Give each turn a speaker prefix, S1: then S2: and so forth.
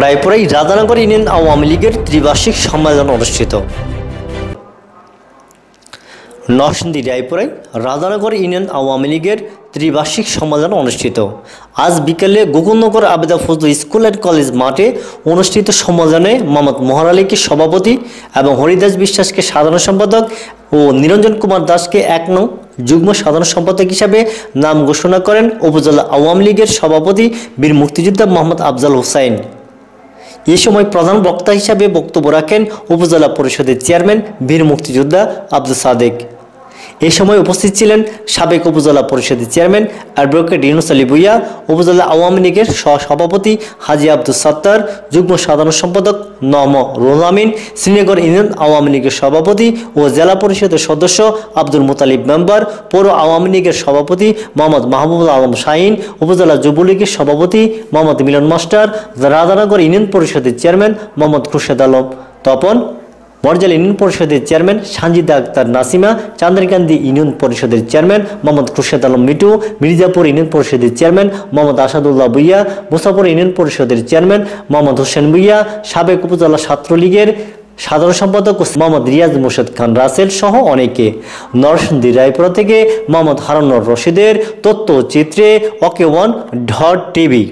S1: রায়পুরায় Radhanagar union Awami লীগের ত্রিবার্ষিক সম্মেলন অনুষ্ঠিত। নরসিংদী রায়পুরায় রাধানগর ইউনিয়ন আওয়ামী লীগের ত্রিবার্ষিক সম্মেলন অনুষ্ঠিত। আজ বিকেলে Gokulnagar Abeda Fazlu school and college মাঠে অনুষ্ঠিত সম্মেলনে মোহাম্মদ মোহর আলীকে সভাপতি এবং হরিদাস বিশ্বাসকে সাধারণ সম্পাদক ও নিরঞ্জন কুমার দাসকে এক নং যুগ্ম সাধারণ সম্পাদক হিসাবে নাম ঘোষণা করেন উপজেলা আওয়ামী লীগের সভাপতি বীর মুক্তিযোদ্ধা মোহাম্মদ আফজাল হোসাইন। এ সময় প্রধান বক্তা হিসাবে বক্তব্য রাখেন উপজেলা পরিষদের চেয়ারম্যান বীর মুক্তিযোদ্ধা আব্দুল সাদেক। এ সময় উপস্থিত ছিলেন সাবেক উপজেলা পরিষদের চেয়ারম্যান অ্যাডভোকেট ইউনুস আলী ভুইয়া, উপজেলা আওয়ামী লীগের সহসভাপতি হাজি আব্দুল সত্তার, যুগ্ম সাধারণ সম্পাদক নম রুহুল আমিন, শ্রীনগর ইউনিয়ন আওয়ামী লীগের সভাপতি ও জেলা পরিষদের সদস্য আব্দুল মুতালিব মেম্বার, পৌর আওয়ামী লীগের সভাপতি মোহাম্মদ মাহবুবুল আলম শাহিন, উপজেলা যুবলীগের সভাপতি মোহাম্মদ মিলন মাস্টার, রাধানগর ইউনিয়ন পরিষদের চেয়ারম্যান মোহাম্মদ খুরশেদ আলম। তপন মরজাল ইউনিয়ন পরিষদের চেয়ারম্যান সানজিদা আক্তার নাসিমা, চান্দ্রিকান্দি ইউনিয়ন পরিষদের চেয়ারম্যান মোহাম্মদ খুরশেদ আলম মিটু, মির্জাপুর ইউনিয়ন পরিষদের চেয়ারম্যান মোহাম্মদ আসাদুল্লাহ বুইয়া মুসাফর ইউনিয়ন পরিষদের চেয়ারম্যান মোহাম্মদ হোসেন বুইয়া সাবেক উপজেলা ছাত্রলীগের সাধারণ সম্পাদক মোহাম্মদ রিয়াজ মুর্শিদ খান রাসেল সহ অনেকে। নরসিংদী রায়পুরা থেকে মোহাম্মদ হারানুর রশিদের তথ্য চিত্রে ওকে ওয়ান ডট টিভি।